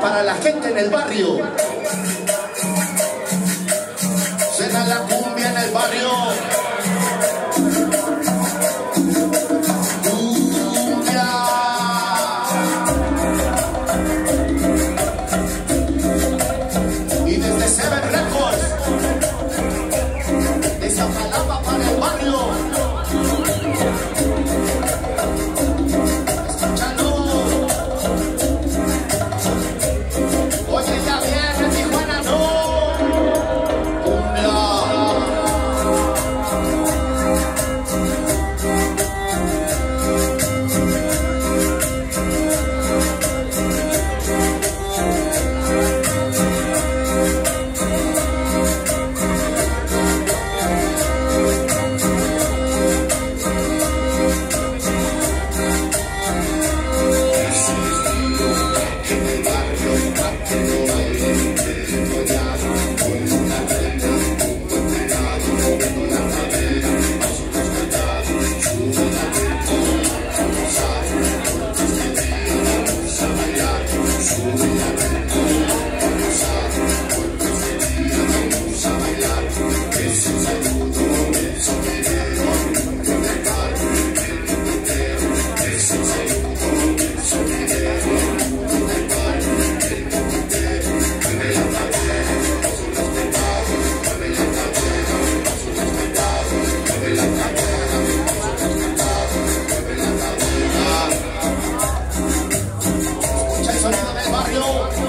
para la gente en el barrio. Suena la cumbia en el barrio. Cumbia. Y desde Seven Records, de don't